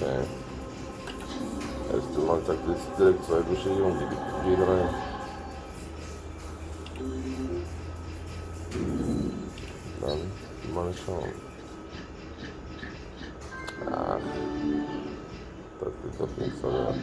Okay. Erste Mal sagt jetzt direkt zwei Beschädigungen, die gehen rein. Dann mal schauen. Ach, das wird doch nichts, oder?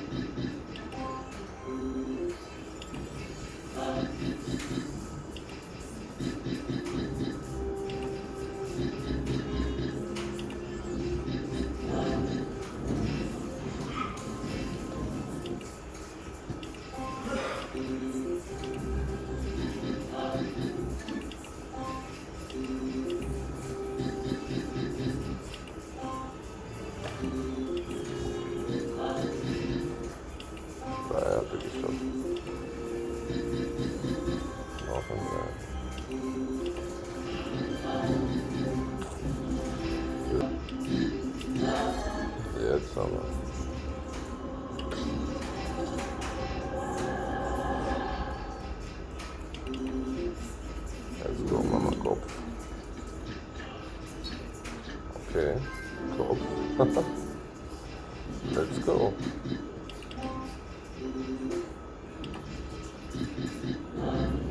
Let's go.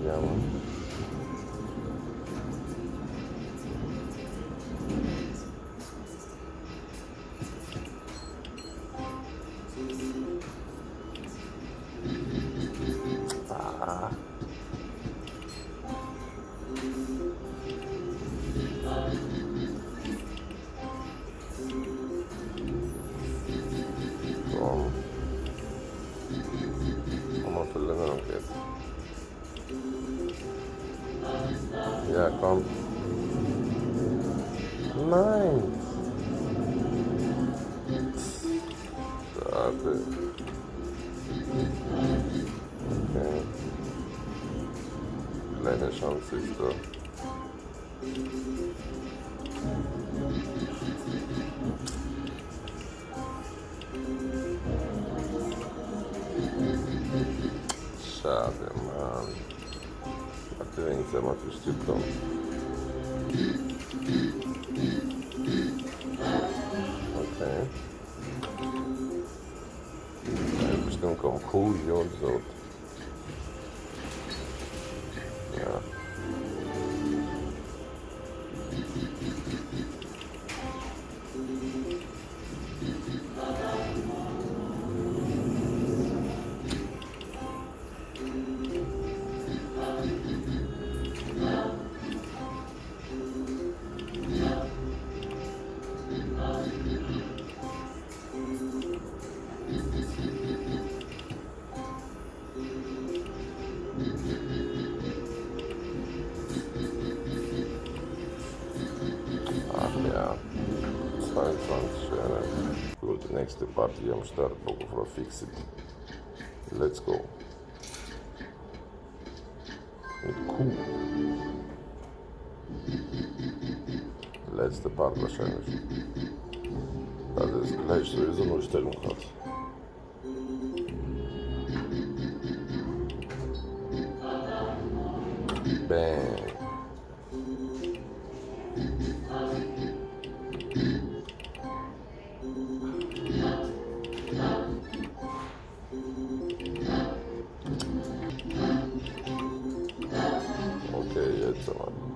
Ja, kolejne szanse i to... Szabia, mam. A kierunica ma już ciepłą. Okej. Okay. Już tą kurwią, złoty. Yeah. Nächste Party am Start. Book Fix It. Let's go. Mit Q. Letzte Part wahrscheinlich. Da das gleich sowieso nur Stellung hat. and so on.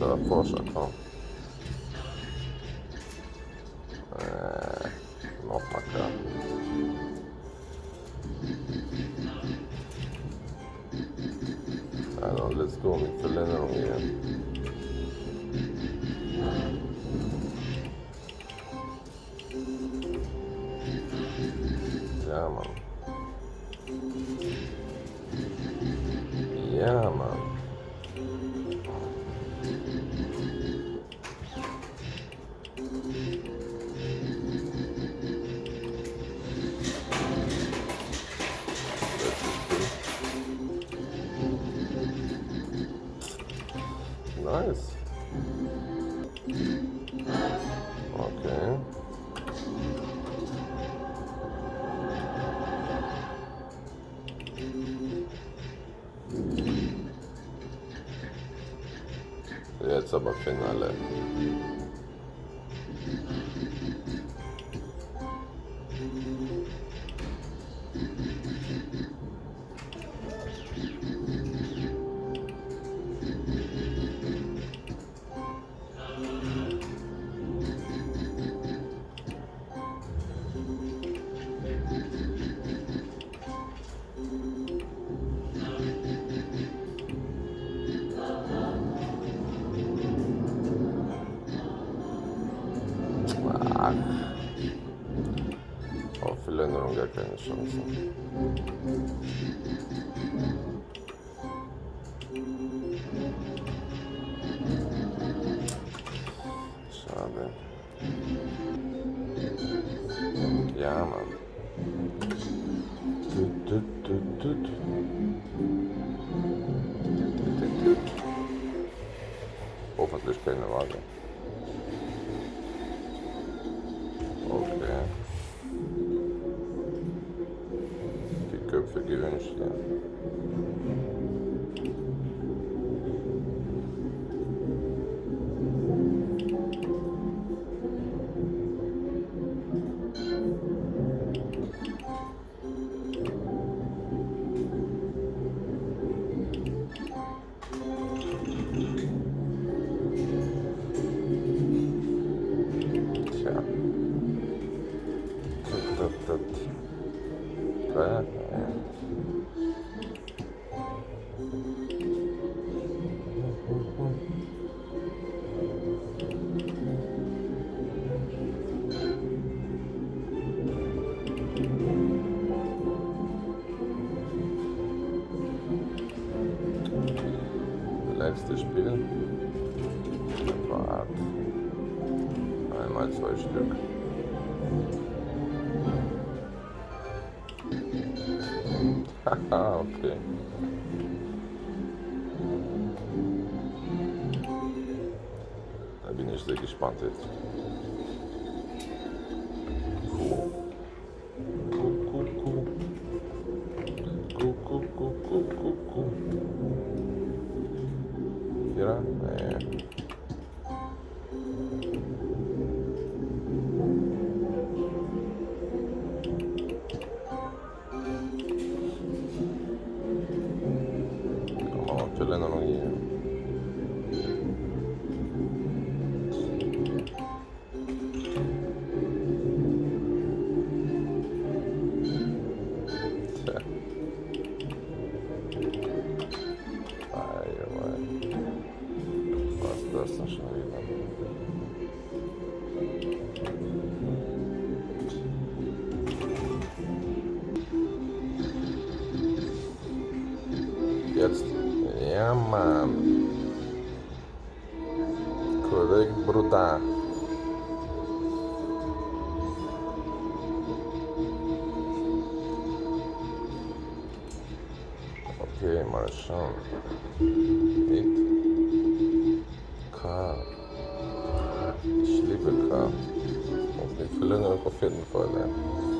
so of course I can't. Nice. Okay. Jetzt aber Finale. Ach. Misafirlerden olacak benim sonrasında. Sade. Ya man. Tut tut tut tut. Опыт лишь кайна важен. Güvenişli yani. Letztes Spiel. Wart. Einmal zwei Stück. Haha, okay. Da bin ich sehr gespannt jetzt. Cool, cool. Jetzt. Ja, Mann. Korrekt, Bruder. Okay, mal schauen. Mit K. Ich liebe K. Und die Verlängerung auf jeden Fall. Ja.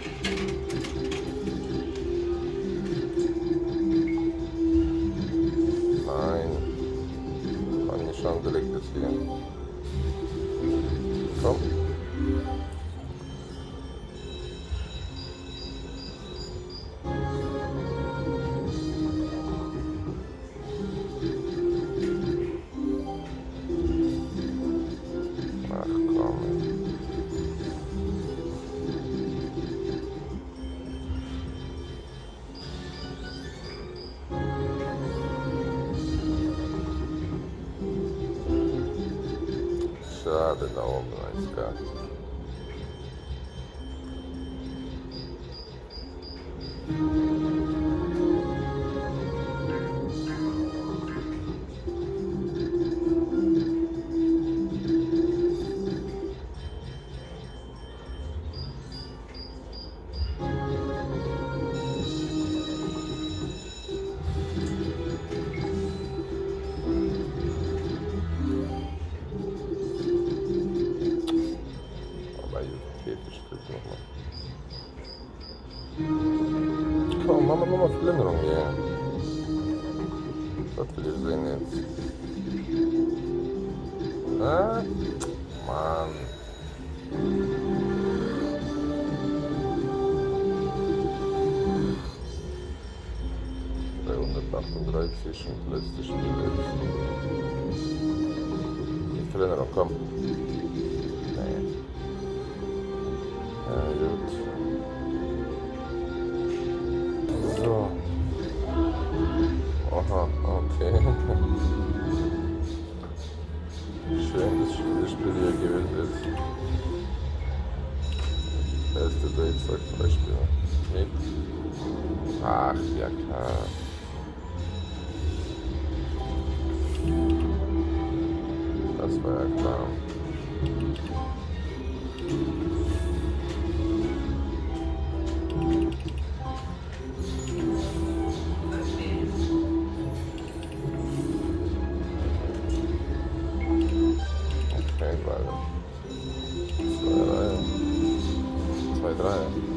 God. Machen nochmal Verlängerung hier. Was will ich sehen jetzt? Ah, Mann. Dreihundertachtunddreißig und letztes Spiel. Die Verlängerung, komm. Ist. Erste Date sagt Spieler. Mit. Ach, ja klar. atrás.